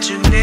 imagination.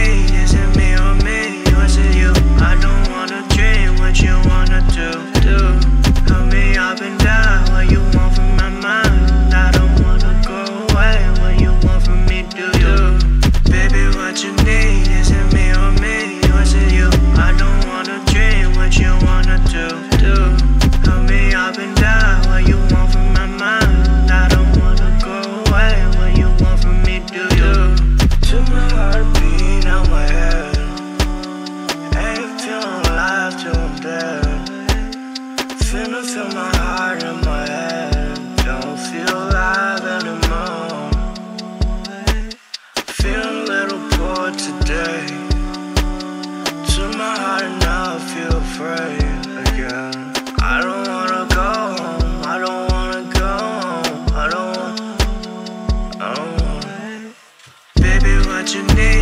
what you need.